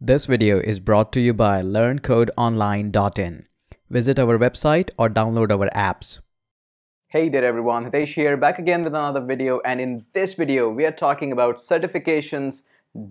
This video is brought to you by learncodeonline.in. Visit our website or download our apps. Hey there everyone, Hitesh here back again with another video and in this video we are talking about certifications,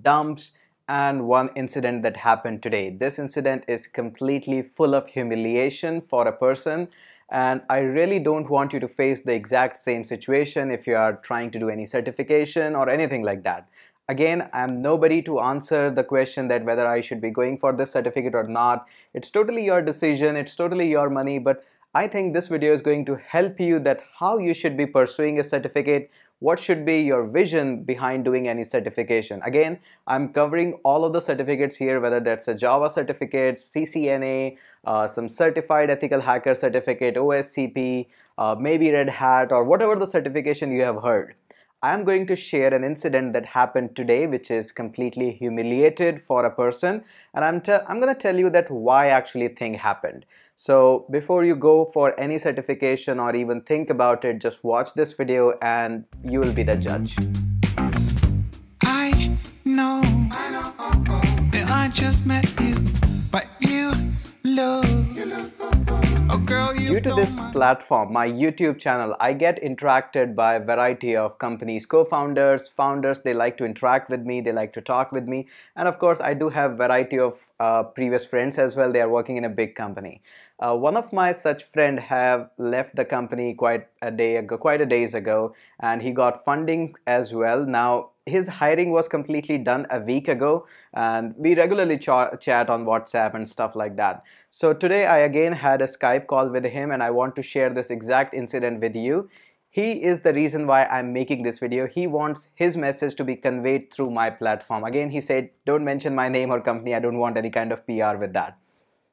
dumps and one incident that happened today. This incident is completely full of humiliation for a person and I really don't want you to face the exact same situation if you are trying to do any certification or anything like that. Again, I'm nobody to answer the question that whether I should be going for this certificate or not. It's totally your decision, it's totally your money, but I think this video is going to help you that how you should be pursuing a certificate, what should be your vision behind doing any certification. Again, I'm covering all of the certificates here, whether that's a Java certificate, CCNA, uh, some certified ethical hacker certificate, OSCP, uh, maybe Red Hat or whatever the certification you have heard. I'm going to share an incident that happened today which is completely humiliated for a person and I'm, I'm going to tell you that why actually thing happened. So before you go for any certification or even think about it, just watch this video and you will be the judge. I know, I know that I just met you Due to this platform, my YouTube channel, I get interacted by a variety of companies, co-founders, founders, they like to interact with me, they like to talk with me. And of course, I do have variety of uh, previous friends as well. They are working in a big company. Uh, one of my such friend have left the company quite a day ago, quite a days ago, and he got funding as well. Now his hiring was completely done a week ago, and we regularly ch chat on WhatsApp and stuff like that. So today I again had a Skype call with him, and I want to share this exact incident with you. He is the reason why I'm making this video. He wants his message to be conveyed through my platform. Again, he said, don't mention my name or company. I don't want any kind of PR with that.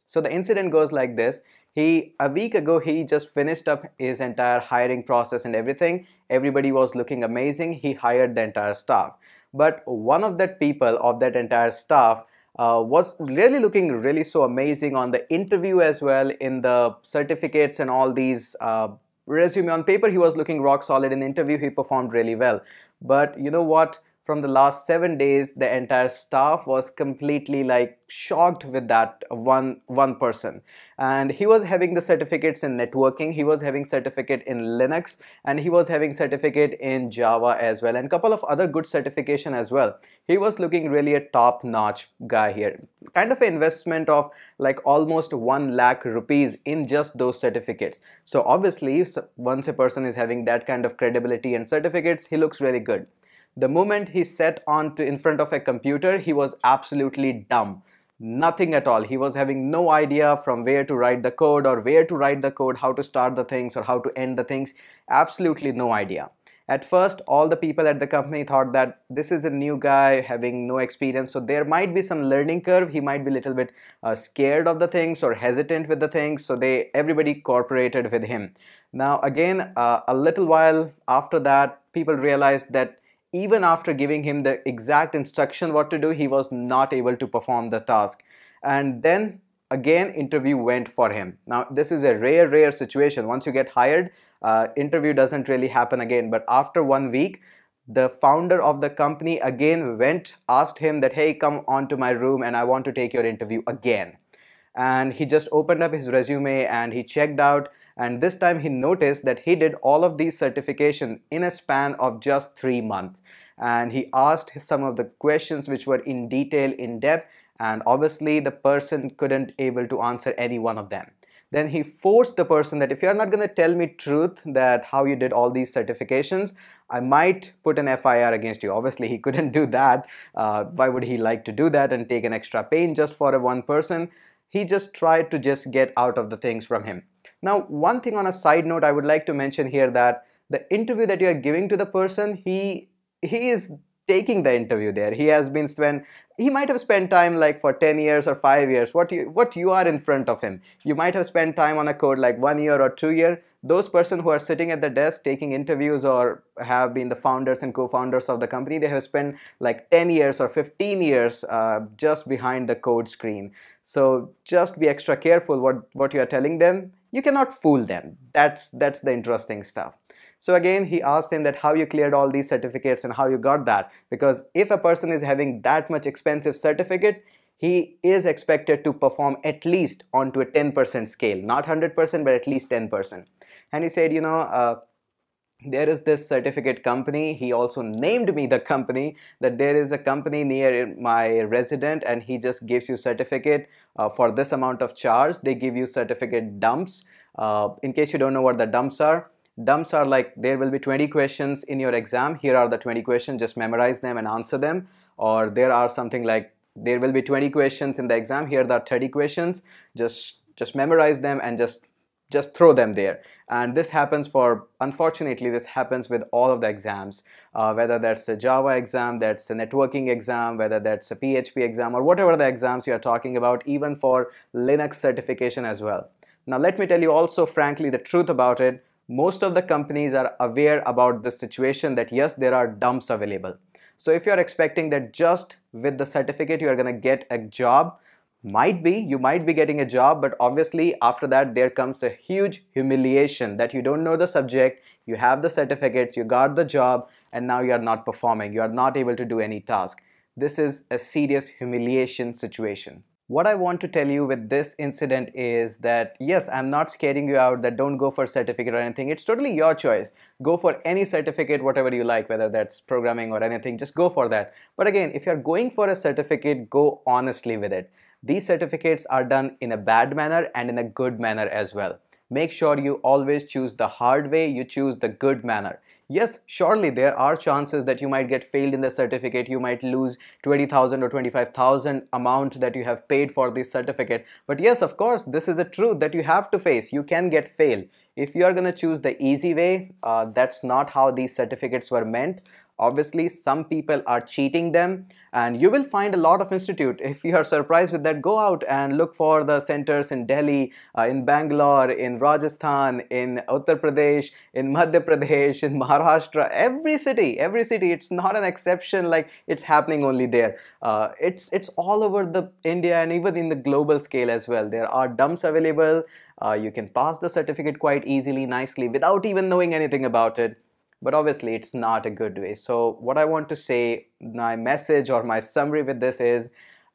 So the incident goes like this. He a week ago he just finished up his entire hiring process and everything. Everybody was looking amazing. He hired the entire staff. But one of that people of that entire staff uh, was really looking really so amazing on the interview as well in the certificates and all these uh, resume. On paper he was looking rock solid. In the interview he performed really well. But you know what from the last seven days the entire staff was completely like shocked with that one one person. And he was having the certificates in networking he was having certificate in linux and he was having certificate in java as well and couple of other good certification as well. He was looking really a top notch guy here. Kind of an investment of like almost 1 lakh rupees in just those certificates. So obviously once a person is having that kind of credibility and certificates he looks really good the moment he sat on to in front of a computer, he was absolutely dumb. Nothing at all. He was having no idea from where to write the code or where to write the code, how to start the things or how to end the things. Absolutely no idea. At first, all the people at the company thought that this is a new guy having no experience, so there might be some learning curve. He might be a little bit uh, scared of the things or hesitant with the things, so they everybody cooperated with him. Now, again, uh, a little while after that, people realized that even after giving him the exact instruction what to do he was not able to perform the task. And then again interview went for him. Now this is a rare rare situation. Once you get hired uh, interview doesn't really happen again. But after one week the founder of the company again went asked him that hey come on to my room and i want to take your interview again. And he just opened up his resume and he checked out and this time he noticed that he did all of these certification in a span of just three months. And he asked some of the questions which were in detail in depth and obviously the person couldn't able to answer any one of them. Then he forced the person that if you're not going to tell me truth that how you did all these certifications i might put an fir against you. Obviously he couldn't do that. Uh, why would he like to do that and take an extra pain just for a one person? He just tried to just get out of the things from him now, one thing on a side note, I would like to mention here that the interview that you are giving to the person, he he is taking the interview there. He has been spent he might have spent time like for 10 years or 5 years. What you what you are in front of him. You might have spent time on a code like 1 year or 2 year. Those person who are sitting at the desk taking interviews or have been the founders and co-founders of the company they have spent like 10 years or 15 years uh, just behind the code screen. So just be extra careful what what you are telling them you cannot fool them. That's that's the interesting stuff. So again he asked him that how you cleared all these certificates and how you got that. Because if a person is having that much expensive certificate he is expected to perform at least onto a 10% scale, not 100%, but at least 10%. And he said, you know, uh, there is this certificate company. He also named me the company that there is a company near my resident and he just gives you certificate uh, for this amount of charge. They give you certificate dumps. Uh, in case you don't know what the dumps are dumps are like there will be 20 questions in your exam. Here are the 20 questions. Just memorize them and answer them. Or there are something like there will be 20 questions in the exam. Here are 30 questions. Just just memorize them and just just throw them there. And this happens for unfortunately this happens with all of the exams uh, whether that's a java exam that's a networking exam whether that's a php exam or whatever the exams you are talking about even for linux certification as well. Now let me tell you also frankly the truth about it. Most of the companies are aware about the situation that yes there are dumps available. So if you're expecting that just with the certificate you're going to get a job might be you might be getting a job but obviously after that there comes a huge humiliation that you don't know the subject you have the certificates you got the job and now you are not performing you are not able to do any task this is a serious humiliation situation what I want to tell you with this incident is that yes, I'm not scaring you out that don't go for certificate or anything. It's totally your choice. Go for any certificate, whatever you like, whether that's programming or anything, just go for that. But again, if you're going for a certificate, go honestly with it. These certificates are done in a bad manner and in a good manner as well. Make sure you always choose the hard way, you choose the good manner. Yes, surely there are chances that you might get failed in the certificate, you might lose 20,000 or 25,000 amount that you have paid for this certificate. But yes, of course, this is a truth that you have to face. You can get fail. If you are going to choose the easy way, uh, that's not how these certificates were meant obviously some people are cheating them and you will find a lot of institute. If you are surprised with that go out and look for the centers in delhi uh, in bangalore in rajasthan in uttar pradesh in madhya pradesh in maharashtra every city every city it's not an exception like it's happening only there. Uh, it's it's all over the india and even in the global scale as well. There are dumps available. Uh, you can pass the certificate quite easily nicely without even knowing anything about it but obviously it's not a good way. So what I want to say, my message or my summary with this is,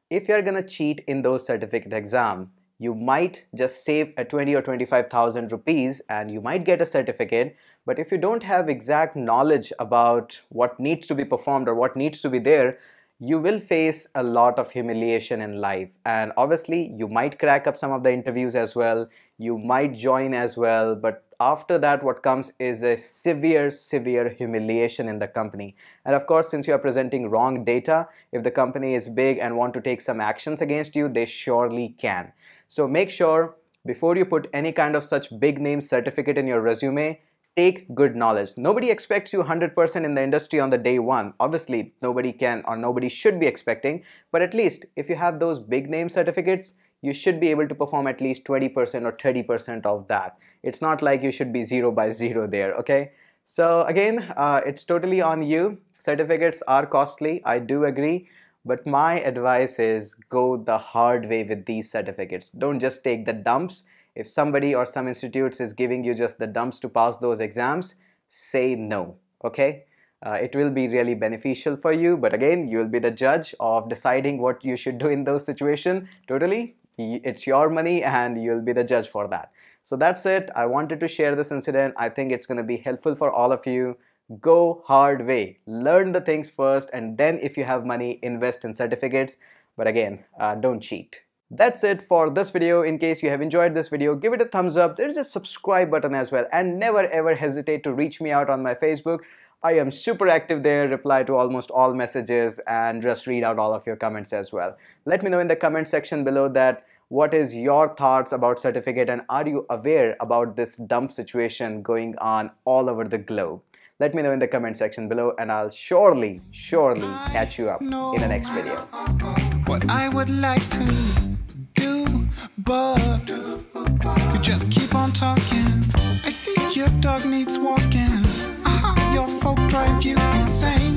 if you're gonna cheat in those certificate exam, you might just save a 20 or 25,000 rupees and you might get a certificate. But if you don't have exact knowledge about what needs to be performed or what needs to be there, you will face a lot of humiliation in life and obviously you might crack up some of the interviews as well you might join as well but after that what comes is a severe severe humiliation in the company and of course since you are presenting wrong data if the company is big and want to take some actions against you they surely can so make sure before you put any kind of such big name certificate in your resume take good knowledge. Nobody expects you 100% in the industry on the day one. Obviously, nobody can or nobody should be expecting, but at least if you have those big name certificates, you should be able to perform at least 20% or 30% of that. It's not like you should be zero by zero there, okay? So again, uh, it's totally on you. Certificates are costly, I do agree, but my advice is go the hard way with these certificates. Don't just take the dumps if somebody or some institutes is giving you just the dumps to pass those exams, say no, okay? Uh, it will be really beneficial for you, but again, you will be the judge of deciding what you should do in those situations. Totally, it's your money and you'll be the judge for that. So that's it. I wanted to share this incident. I think it's going to be helpful for all of you. Go hard way. Learn the things first and then if you have money, invest in certificates. But again, uh, don't cheat. That's it for this video. In case you have enjoyed this video, give it a thumbs up. There's a subscribe button as well. And never ever hesitate to reach me out on my Facebook. I am super active there, reply to almost all messages and just read out all of your comments as well. Let me know in the comment section below that what is your thoughts about certificate and are you aware about this dump situation going on all over the globe? Let me know in the comment section below and I'll surely, surely catch you up in the next video. What I would like to do, but you just keep on talking. I see your dog needs walking. Your folk drive you insane.